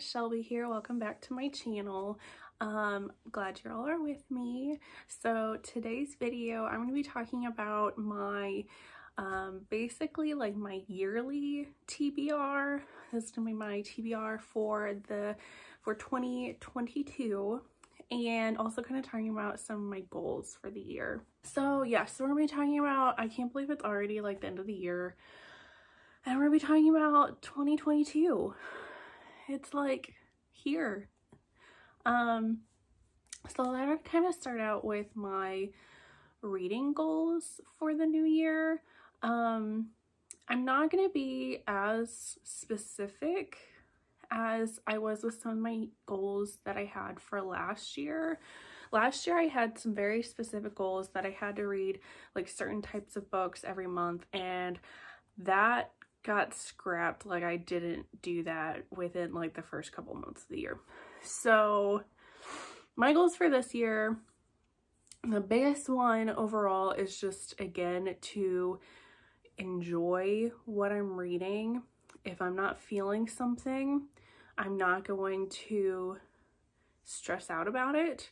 Shelby here. Welcome back to my channel. Um, glad you all are with me. So today's video, I'm going to be talking about my, um, basically like my yearly TBR. This is going to be my TBR for the, for 2022 and also kind of talking about some of my goals for the year. So yeah, so we're going to be talking about, I can't believe it's already like the end of the year. And we're going to be talking about 2022 it's like here. Um, so want to kind of start out with my reading goals for the new year. Um, I'm not going to be as specific as I was with some of my goals that I had for last year. Last year I had some very specific goals that I had to read like certain types of books every month and that got scrapped. Like I didn't do that within like the first couple months of the year. So my goals for this year, the biggest one overall is just again to enjoy what I'm reading. If I'm not feeling something, I'm not going to stress out about it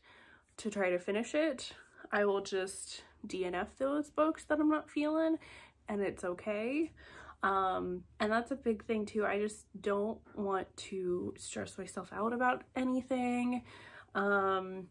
to try to finish it. I will just DNF those books that I'm not feeling and it's okay. Um, and that's a big thing too. I just don't want to stress myself out about anything. Um,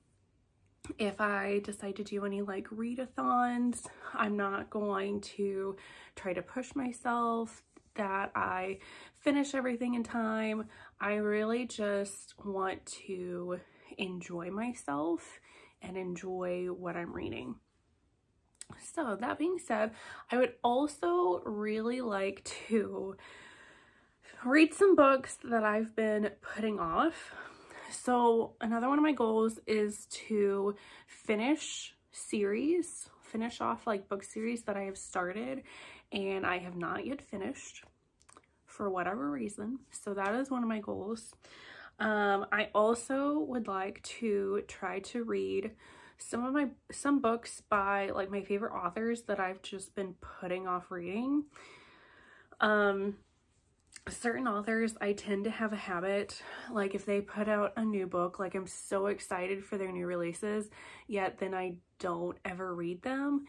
if I decide to do any like readathons, I'm not going to try to push myself that I finish everything in time. I really just want to enjoy myself and enjoy what I'm reading. So that being said, I would also really like to read some books that I've been putting off. So another one of my goals is to finish series, finish off like book series that I have started and I have not yet finished for whatever reason. So that is one of my goals. Um, I also would like to try to read some of my some books by like my favorite authors that I've just been putting off reading. Um certain authors I tend to have a habit like if they put out a new book like I'm so excited for their new releases yet then I don't ever read them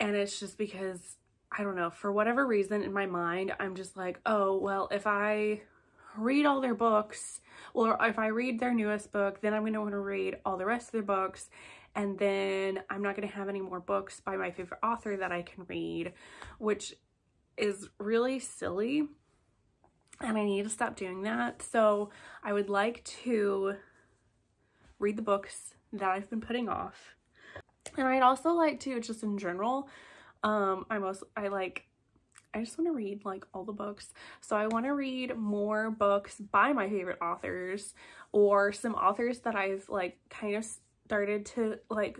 and it's just because I don't know for whatever reason in my mind I'm just like oh well if I read all their books or if I read their newest book, then I'm going to want to read all the rest of their books and then I'm not going to have any more books by my favorite author that I can read, which is really silly and I need to stop doing that. So I would like to read the books that I've been putting off. And I'd also like to, just in general, um, I most, I like I just want to read like all the books. So I want to read more books by my favorite authors or some authors that I've like kind of started to like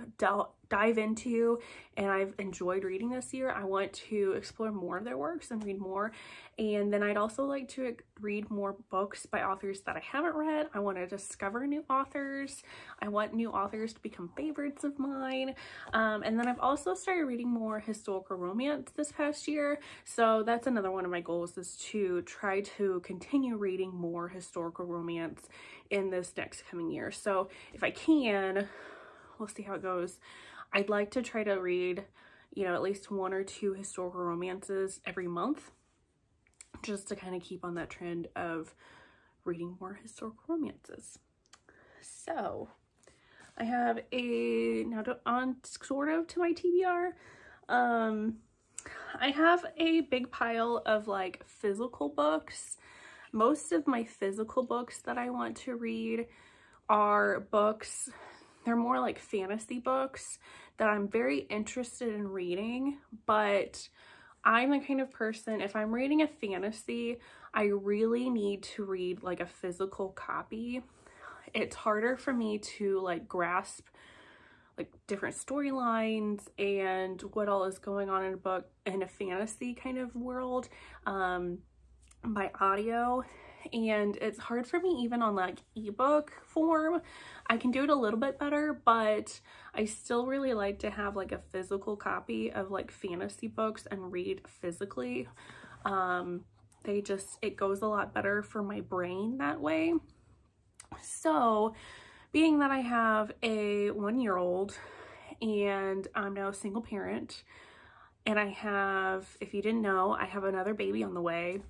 dive into and I've enjoyed reading this year. I want to explore more of their works and read more. And then I'd also like to read more books by authors that I haven't read. I want to discover new authors. I want new authors to become favorites of mine. Um, and then I've also started reading more historical romance this past year. So that's another one of my goals is to try to continue reading more historical romance in this next coming year. So if I can, we'll see how it goes. I'd like to try to read, you know, at least one or two historical romances every month just to kind of keep on that trend of reading more historical romances. So I have a, now to, on sort of to my TBR, um, I have a big pile of like physical books. Most of my physical books that I want to read are books they're more like fantasy books that I'm very interested in reading, but I'm the kind of person, if I'm reading a fantasy, I really need to read like a physical copy. It's harder for me to like grasp like different storylines and what all is going on in a book in a fantasy kind of world um, by audio and it's hard for me even on like ebook form. I can do it a little bit better, but I still really like to have like a physical copy of like fantasy books and read physically. Um, they just, it goes a lot better for my brain that way. So being that I have a one-year-old and I'm now a single parent, and I have, if you didn't know, I have another baby on the way.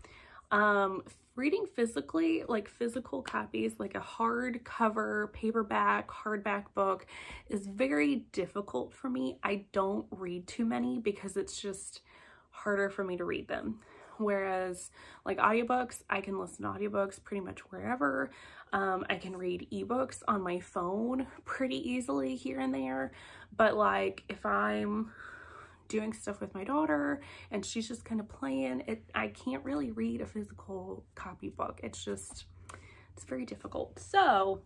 Um, reading physically, like physical copies, like a hardcover, paperback, hardback book is very difficult for me. I don't read too many because it's just harder for me to read them. Whereas like audiobooks, I can listen to audiobooks pretty much wherever. Um, I can read ebooks on my phone pretty easily here and there. But like if I'm doing stuff with my daughter and she's just kind of playing. It i can't really read a physical copy book it's just it's very difficult. So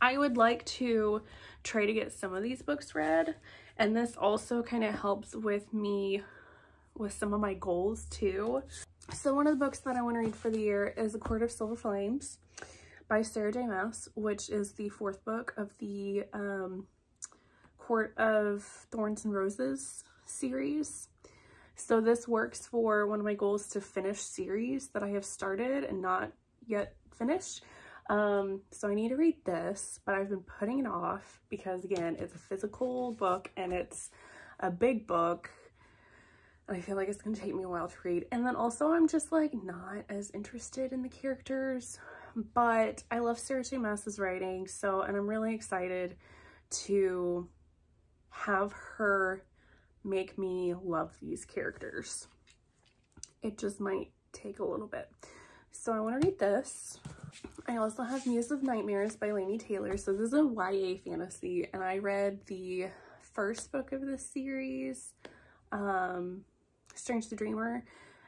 i would like to try to get some of these books read and this also kind of helps with me with some of my goals too. So one of the books that i want to read for the year is a court of silver flames by sarah j. Maas which is the fourth book of the um Court of Thorns and Roses series. So this works for one of my goals to finish series that I have started and not yet finished. Um, so I need to read this, but I've been putting it off because again, it's a physical book and it's a big book. And I feel like it's going to take me a while to read. And then also I'm just like not as interested in the characters, but I love Sarah J Maas's writing. So, and I'm really excited to have her make me love these characters. It just might take a little bit. So I want to read this. I also have Muse of Nightmares by Laini Taylor. So this is a YA fantasy and I read the first book of the series, um, Strange the Dreamer,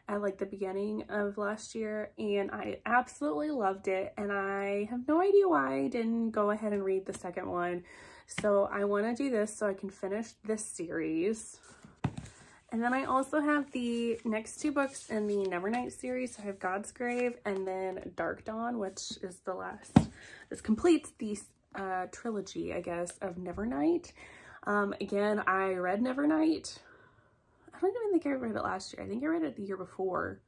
at like the beginning of last year and I absolutely loved it and I have no idea why I didn't go ahead and read the second one. So I want to do this so I can finish this series. And then I also have the next two books in the Nevernight series. So I have Godsgrave and then Darkdawn, which is the last. This completes the uh, trilogy, I guess, of Nevernight. Um, again, I read Nevernight. I don't even think I read it last year. I think I read it the year before,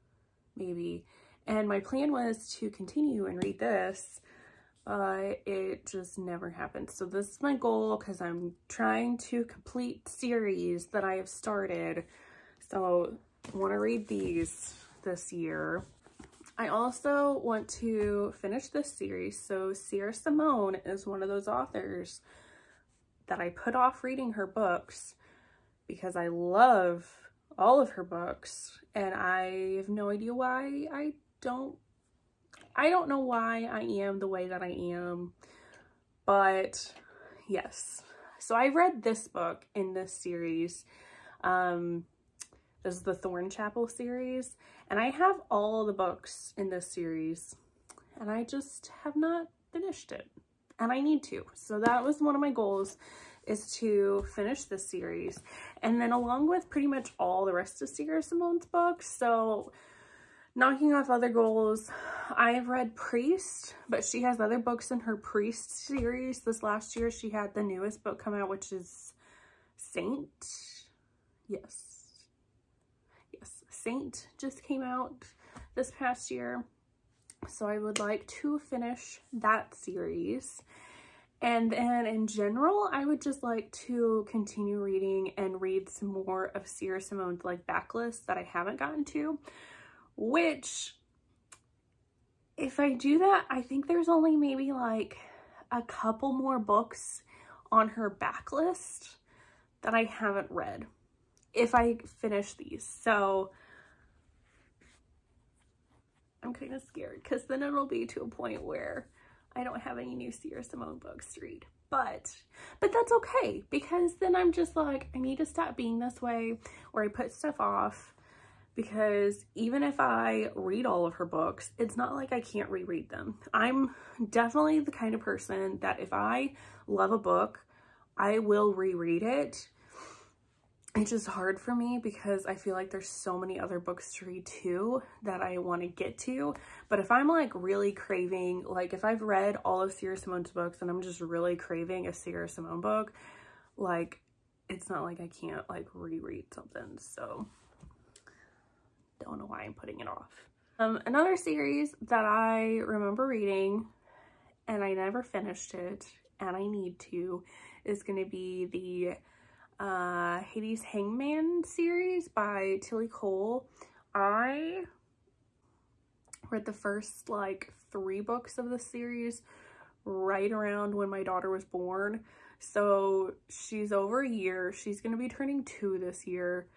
maybe. And my plan was to continue and read this but it just never happened. So this is my goal because I'm trying to complete series that I have started. So I want to read these this year. I also want to finish this series. So Sierra Simone is one of those authors that I put off reading her books because I love all of her books and I have no idea why I don't I don't know why I am the way that I am, but yes. So I read this book in this series. Um, this is the Thornchapel series, and I have all the books in this series, and I just have not finished it, and I need to. So that was one of my goals is to finish this series and then along with pretty much all the rest of Sierra Simone's books. So knocking off other goals, I've read Priest, but she has other books in her Priest series. This last year, she had the newest book come out, which is Saint. Yes. Yes, Saint just came out this past year. So I would like to finish that series. And then in general, I would just like to continue reading and read some more of Sierra Simone's like backlist that I haven't gotten to which if I do that, I think there's only maybe like a couple more books on her backlist that I haven't read if I finish these. So I'm kind of scared because then it'll be to a point where I don't have any new Sierra Simone books to read. But, but that's okay because then I'm just like, I need to stop being this way where I put stuff off because even if I read all of her books, it's not like I can't reread them. I'm definitely the kind of person that if I love a book, I will reread it. It's just hard for me because I feel like there's so many other books to read too that I want to get to. But if I'm like really craving, like if I've read all of Sierra Simone's books and I'm just really craving a Sierra Simone book, like it's not like I can't like reread something. So don't know why I'm putting it off. Um, another series that I remember reading and I never finished it and I need to is going to be the uh, Hades Hangmen series by Tillie Cole. I read the first like three books of the series right around when my daughter was born. So she's over a year. She's going to be turning two this year.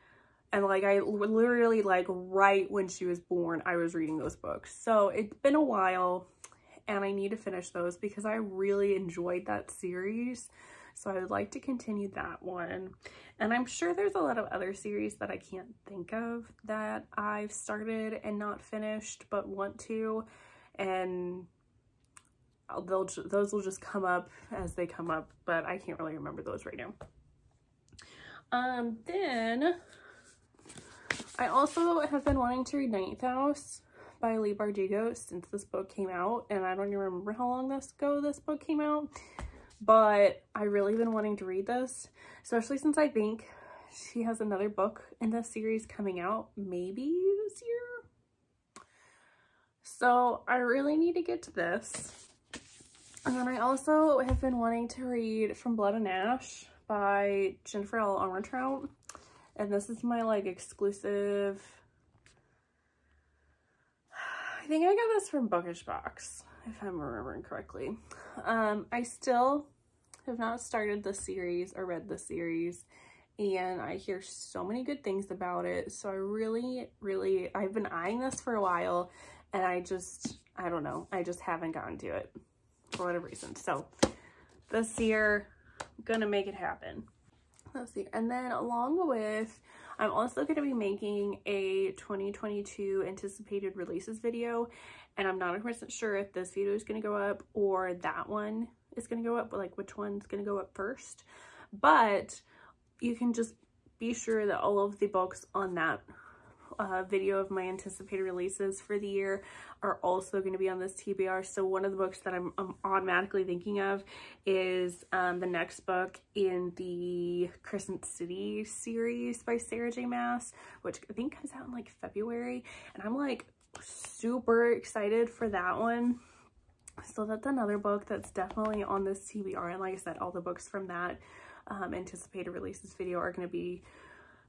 And like I literally like right when she was born, I was reading those books. So it's been a while and I need to finish those because I really enjoyed that series. So I would like to continue that one. And I'm sure there's a lot of other series that I can't think of that I've started and not finished but want to. And they'll those will just come up as they come up, but I can't really remember those right now. Um, then I also have been wanting to read Ninth House by Leigh Bardugo since this book came out, and I don't even remember how long this ago this book came out, but I really been wanting to read this, especially since I think she has another book in this series coming out maybe this year. So I really need to get to this. And then I also have been wanting to read From Blood and Ash by Jennifer L. Armentrout. And this is my like exclusive I think I got this from Bookish Box, if I'm remembering correctly. Um, I still have not started the series or read the series and I hear so many good things about it. So I really, really, I've been eyeing this for a while and I just, I don't know, I just haven't gotten to it for whatever reason. So this year, I'm gonna make it happen. Let's see. And then along with I'm also going to be making a 2022 anticipated releases video and I'm not 100% sure if this video is going to go up or that one is going to go up, like which one's going to go up first. But you can just be sure that all of the books on that uh, video of my anticipated releases for the year are also going to be on this TBR. So one of the books that I'm, I'm automatically thinking of is um, the next book in the Crescent City series by Sarah J Maas, which I think comes out in like February. And I'm like super excited for that one. So that's another book that's definitely on this TBR. And like I said, all the books from that um, anticipated releases video are going to be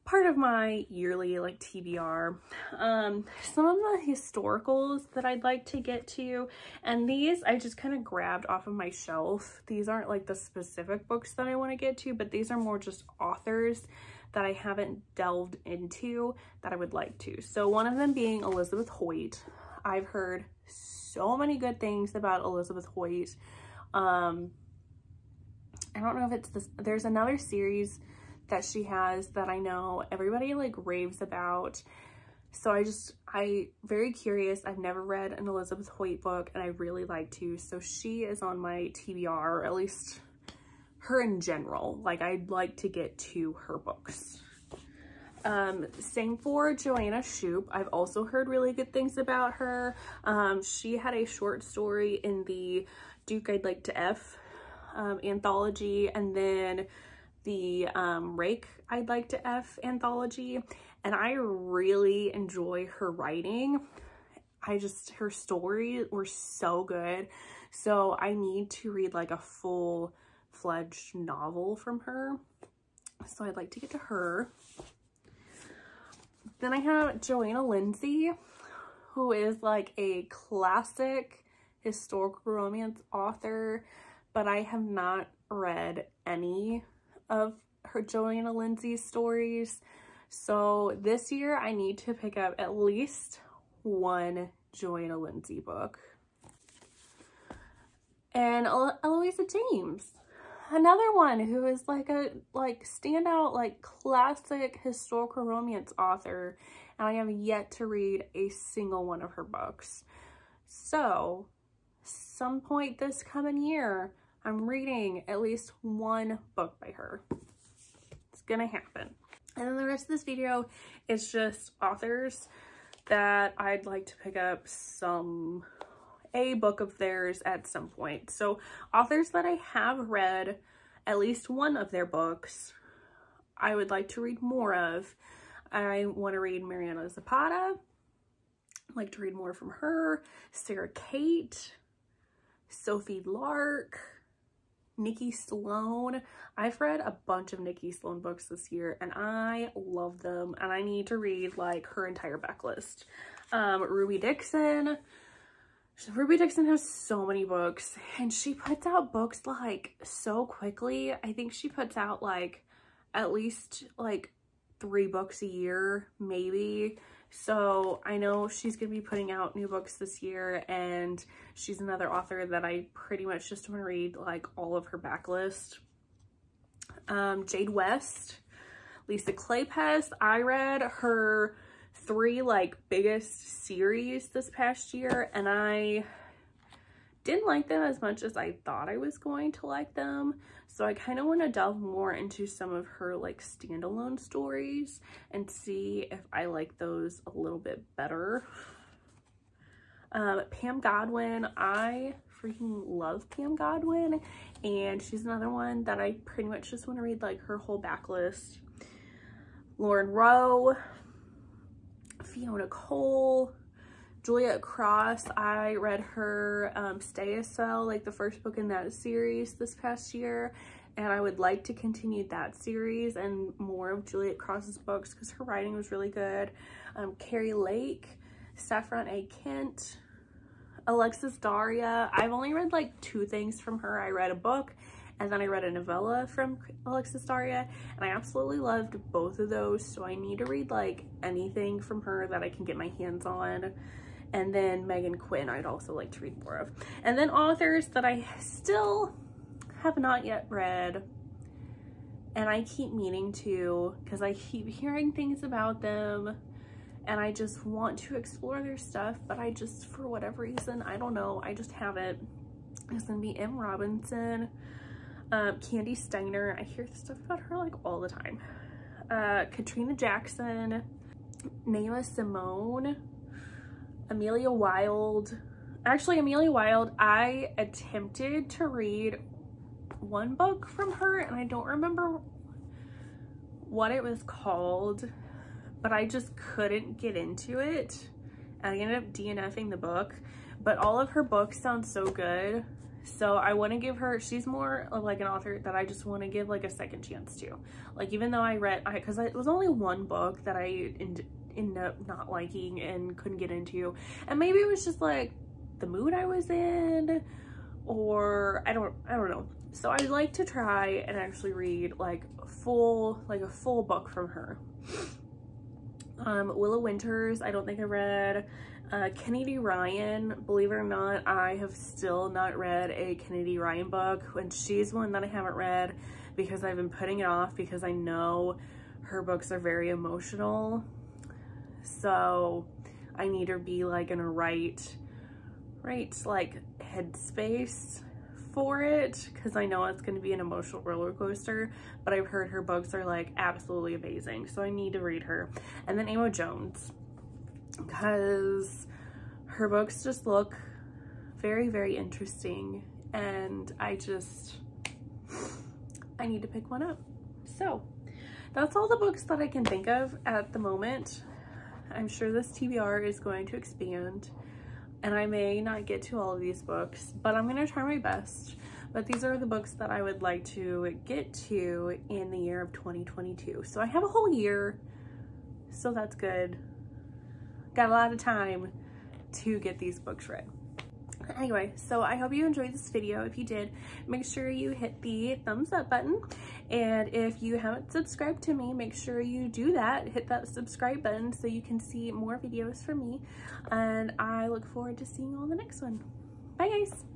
part of my yearly like TBR. Um, some of the historicals that I'd like to get to, and these I just kind of grabbed off of my shelf. These aren't like the specific books that I want to get to, but these are more just authors that I haven't delved into that I would like to. So one of them being Elizabeth Hoyt. I've heard so many good things about Elizabeth Hoyt. Um, I don't know if it's this, there's another series that she has that I know everybody like raves about. So I just, I very curious. I've never read an Elizabeth Hoyt book and I really like to. So she is on my TBR, at least her in general. Like I'd like to get to her books. Um, same for Joanna Shupe. I've also heard really good things about her. Um, she had a short story in the Duke I'd Like to F um, anthology and then the um, Rake I'd Like to F anthology, and I really enjoy her writing. I just, her stories were so good. So I need to read like a full fledged novel from her. So I'd like to get to her. Then I have Johanna Lindsey, who is like a classic historical romance author, but I have not read any of her Johanna Lindsey stories. So this year I need to pick up at least one Johanna Lindsey book. And Elo Eloisa James, another one who is like a like standout like classic historical romance author and I have yet to read a single one of her books. So some point this coming year, I'm reading at least one book by her. It's gonna happen. And then the rest of this video is just authors that I'd like to pick up some, a book of theirs at some point. So authors that I have read at least one of their books, I would like to read more of. I want to read Mariana Zapata. I'd like to read more from her. Sara Cate, Sophie Lark, Nikki Sloan. I've read a bunch of Nikki Sloan books this year and I love them and I need to read like her entire backlist. Um, Ruby Dixon. Ruby Dixon has so many books and she puts out books like so quickly. I think she puts out like at least like three books a year, maybe. So I know she's going to be putting out new books this year and she's another author that I pretty much just want to read like all of her backlist. Um, Jade West, Lisa Kleypas. I read her three like biggest series this past year and I didn't like them as much as I thought I was going to like them. So I kind of want to delve more into some of her like standalone stories and see if I like those a little bit better. Um, Pam Godwin, I freaking love Pam Godwin and she's another one that I pretty much just want to read like her whole backlist. Lauren Rowe, Fiona Cole, Juliette Cross, I read her um, Stay a Spell, like the first book in that series this past year. And I would like to continue that series and more of Juliette Cross's books because her writing was really good. Um, Kari Lake, Saffron A. Kent, Alexis Daria. I've only read like two things from her. I read a book and then I read a novella from Alexis Daria and I absolutely loved both of those. So I need to read like anything from her that I can get my hands on and then Meghan Quinn I'd also like to read more of. And then authors that I still have not yet read and I keep meaning to because I keep hearing things about them and I just want to explore their stuff but I just for whatever reason I don't know I just haven't. It's gonna be M. Robinson um, Kandi Steiner. I hear stuff about her like all the time. Uh, Katrina Jackson Naima Simone Amelia Wilde. Actually, Amelia Wilde, I attempted to read one book from her and I don't remember what it was called, but I just couldn't get into it. I ended up DNFing the book, but all of her books sound so good. So I want to give her, she's more of like an author that I just want to give like a second chance to. Like even though I read, I because it was only one book that I ended up not liking and couldn't get into. And maybe it was just like the mood I was in or I don't, I don't know. So I'd like to try and actually read like full, like a full book from her. Um, Willow Winters, I don't think I read. Uh, Kennedy Ryan, believe it or not, I have still not read a Kennedy Ryan book and she's one that I haven't read because I've been putting it off because I know her books are very emotional so I need to be like in a right, right like headspace for it because I know it's going to be an emotional roller coaster, but I've heard her books are like absolutely amazing. So I need to read her. And then Amo Jones because her books just look very, very interesting. And I just, I need to pick one up. So that's all the books that I can think of at the moment. I'm sure this TBR is going to expand and I may not get to all of these books, but I'm gonna try my best. But these are the books that I would like to get to in the year of 2022. So I have a whole year, so that's good. Got a lot of time to get these books read. Anyway, so I hope you enjoyed this video. If you did, make sure you hit the thumbs up button. And if you haven't subscribed to me, make sure you do that. Hit that subscribe button so you can see more videos from me. And I look forward to seeing you on the next one. Bye guys!